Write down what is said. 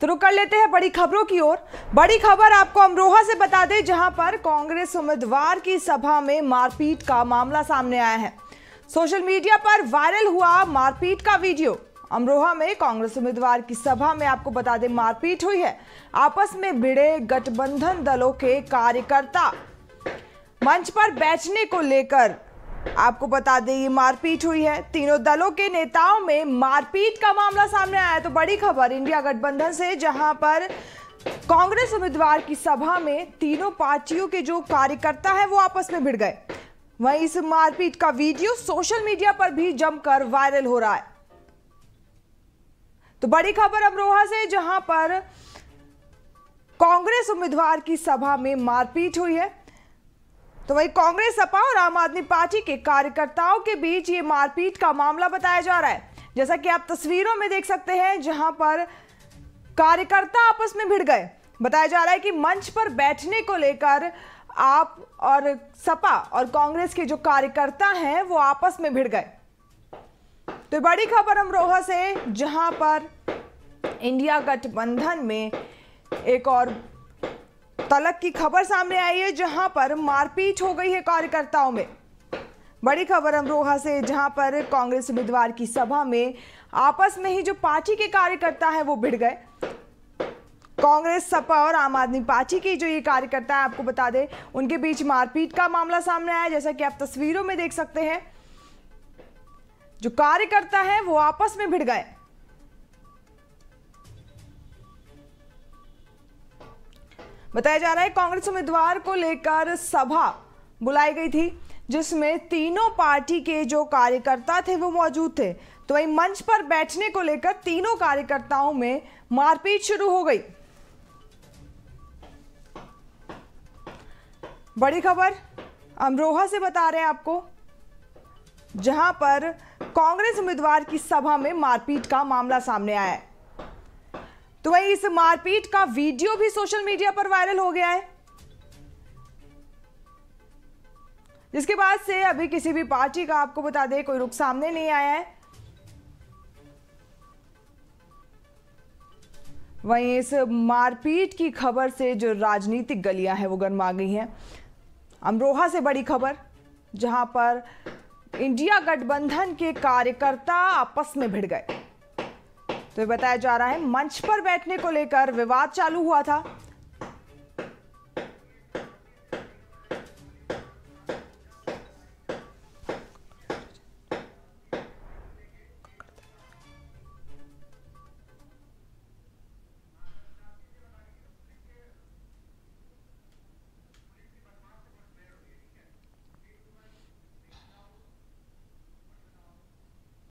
तो रुक कर लेते हैं बड़ी खबरों की ओर। बड़ी खबर आपको अमरोहा से बता दें, जहाँ पर कांग्रेस उम्मीदवार की सभा में मारपीट का मामला सामने आया है। सोशल मीडिया पर वायरल हुआ मारपीट का वीडियो। अमरोहा में कांग्रेस उम्मीदवार की सभा में आपको बता दें, मारपीट हुई है। आपस में भिड़े गठबंधन दलों के कार्यकर्ता। मंच पर बैठने को लेकर आपको बता दें, ये मारपीट हुई है। तीनों दलों के नेताओं में मारपीट का मामला सामने आया तो बड़ी खबर, इंडिया गठबंधन से, जहाँ पर कांग्रेस उम्मीदवार की सभा में तीनों पार्टियों के जो कार्यकर्ता हैं, वो आपस में भिड़ गए। वहीं इस मारपीट का वीडियो सोशल मीडिया पर भी जमकर वायरल हो रहा है। तो बड़ी खबर अमरोहा से, जहाँ पर कांग्रेस उम्मीदवार की सभा में मारपीट हुई है। तो वही कांग्रेस सपा और आम आदमी पार्टी के कार्यकर्ताओं के बीच ये मारपीट का मामला बताया जा रहा है। जैसा कि आप तस्वीरों में देख सकते हैं, जहाँ पर कार्यकर्ता आपस में भिड़ गए। बताया जा रहा है कि मंच पर बैठने को लेकर आप और सपा और कांग्रेस के जो कार्यकर्ता हैं, वो आपस में भिड़ गए। तो बड़ी खबर अमरोहा से, जहाँ पर इंडिया गठबंधन में एक और तलक की खबर सामने आई है, जहाँ पर मारपीट हो गई है कार्यकर्ताओं में। बड़ी खबर अमरोहा से, जहाँ पर कांग्रेस उम्मीदवार की सभा में आपस में ही जो पार्टी के कार्यकर्ता हैं, वो भिड़ गए। कांग्रेस, सपा और आम आदमी पार्टी के जो ये कार्यकर्ता है, आपको बता दें, उनके बीच मारपीट का मामला सामने आया, जैसा कि आप तस्वीरों में देख सकते हैं। जो कार्यकर्ता है, वो आपस में भिड़ गए। बताया जा रहा है कांग्रेस उम्मीदवार को लेकर सभा बुलाई गई थी, जिसमें तीनों पार्टी के जो कार्यकर्ता थे वो मौजूद थे। तो वही मंच पर बैठने को लेकर तीनों कार्यकर्ताओं में मारपीट शुरू हो गई। बड़ी खबर अमरोहा से बता रहे हैं आपको, जहाँ पर कांग्रेस उम्मीदवार की सभा में मारपीट का मामला सामने आया है। तो वही इस मारपीट का वीडियो भी सोशल मीडिया पर वायरल हो गया है। जिसके बाद से अभी किसी भी पार्टी का आपको बता दें, कोई रुख सामने नहीं आया है। वहीं इस मारपीट की खबर से जो राजनीतिक गलियाँ हैं, वो गर्मा गई हैं। अमरोहा से बड़ी खबर, जहाँ पर इंडिया गठबंधन के कार्यकर्ता आपस में भिड़ गए। तो बताया जा रहा है मंच पर बैठने को लेकर विवाद चालू हुआ था।